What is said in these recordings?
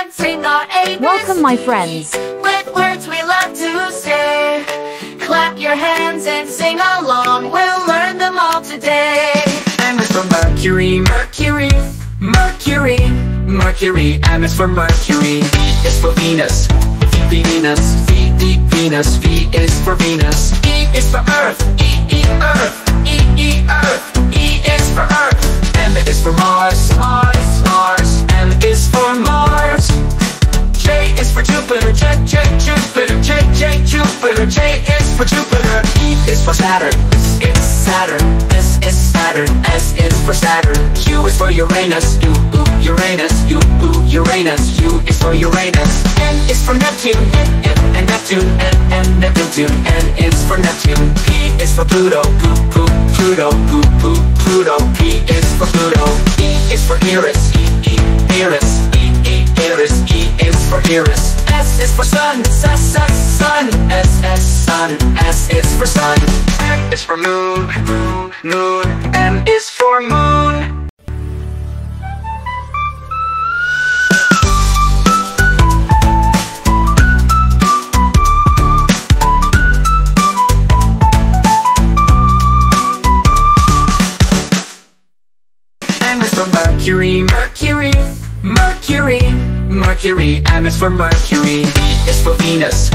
and sing our ABCs. Welcome, my friends. With words we love to say. Clap your hands and sing along. We'll learn them all today. M is for Mercury, Mercury, Mercury, Mercury. M is for Mercury. V is for Venus, V Venus, V V Venus. V is for Venus. E is for Earth, E E Earth, E E Earth. E is for Earth. Saturn, it's Saturn, S is Saturn, S is for Saturn, U is for Uranus, U, U, Uranus, U, U, Uranus, U is for Uranus, N is for Neptune, N, N, and Neptune, N, and Neptune, N is for Neptune, P is for Pluto, P, P, Pluto, P, P, Pluto, P is for Pluto, E is for Eris, E, E, Eris, is for Eris. S is for sun, S, S, sun, S, S, sun, S is for sun. M is for moon, moon, moon, M is for moon. Mercury, Mercury, Mercury, Mercury. M is for Mercury. V is for Venus,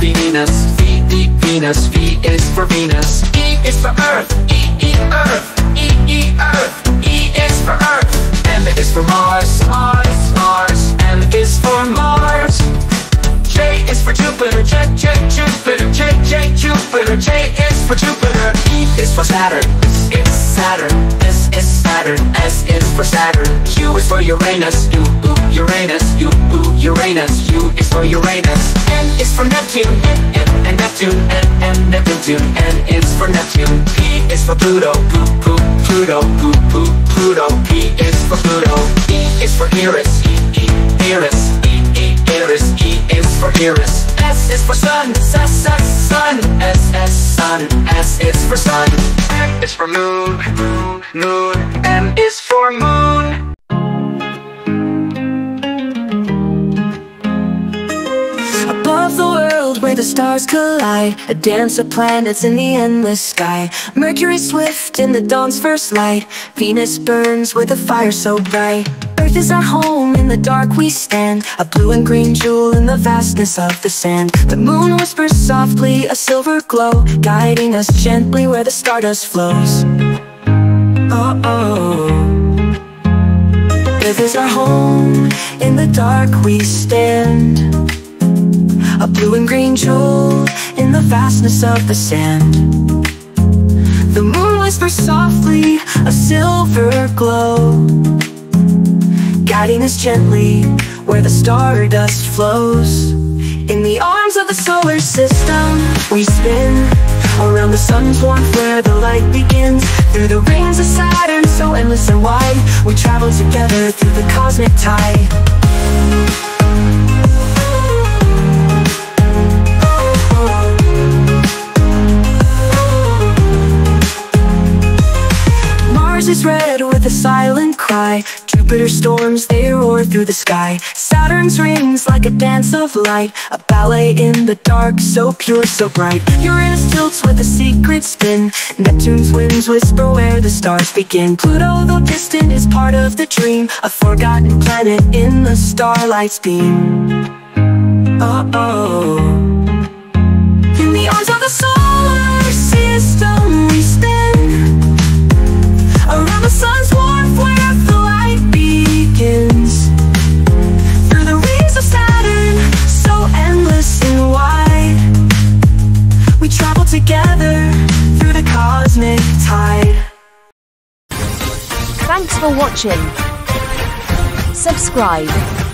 V Venus, V V Venus. V is for Venus. E is for Earth, E E Earth, E E Earth. E is for Earth. M is for Mars, Mars, Mars. M is for Mars. J is for Jupiter, J, J, Jupiter, J, J, Jupiter, J is for Jupiter, E is for Saturn, it's Saturn, S is Saturn, S is for Saturn, U is for Uranus, U, Uranus, U is for Uranus, N is for Neptune, N, N, and Neptune, N, and Neptune, N is for Neptune, P is for Pluto, P, P, Pluto, P, P, Pluto, P is for Pluto, E is for Eris, E, E, Eris, E, E, Eris, E is for Eris. S is for sun, S, S, sun, S, S, sun, S is for sun. M is for moon, moon, moon, M is for moon. The world where the stars collide. A dance of planets in the endless sky. Mercury swift in the dawn's first light. Venus burns with a fire so bright. Earth is our home, in the dark we stand. A blue and green jewel in the vastness of the sand. The moon whispers softly, a silver glow Guiding us gently where the stardust flows. Oh-oh Earth is our home, in the dark we stand a blue and green jewel in the vastness of the sand. The moon whispers softly, a silver glow. Guiding us gently where the stardust flows. In the arms of the solar system we spin Around the sun's warmth where the light begins. Through the rings of Saturn so endless and wide We travel together through the cosmic tide with a silent cry. Jupiter storms, they roar through the sky. Saturn's rings like a dance of light. A ballet in the dark, so pure, so bright. Uranus tilts with a secret spin. Neptune's winds whisper where the stars begin. Pluto, though distant, is part of the dream. A forgotten planet in the starlight's beam. Oh-oh In the arms of the solar For watching. Subscribe.